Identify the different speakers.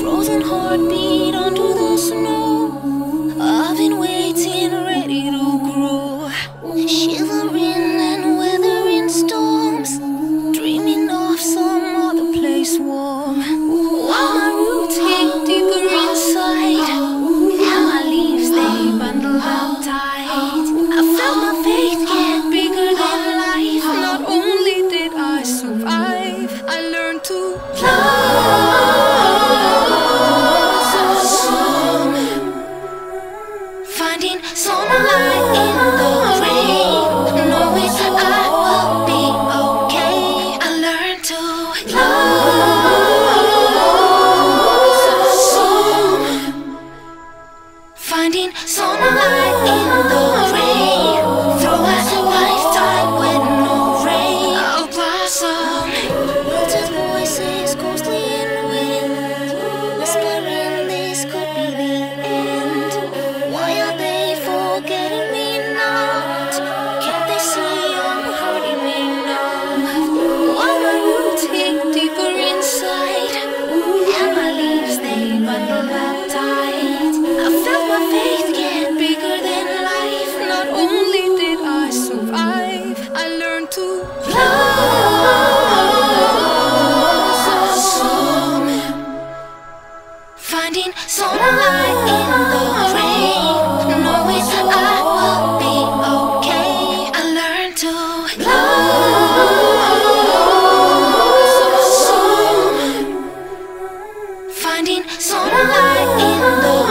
Speaker 1: Frozen heartbeat under the snow. I've been waiting, ready to grow. Shivering and weathering storms. Dreaming of some other place warm. While my roots dig deeper inside. And my leaves they bundle up tight. I felt my faith get bigger than life. Not only did I survive, I learned to blossom. Finding sunlight in the rain, I felt my faith get bigger than life. Not only did I survive, I learned to blossom. Finding sunlight in the rain, knowing I will be okay. I learned to Finding sunlight in the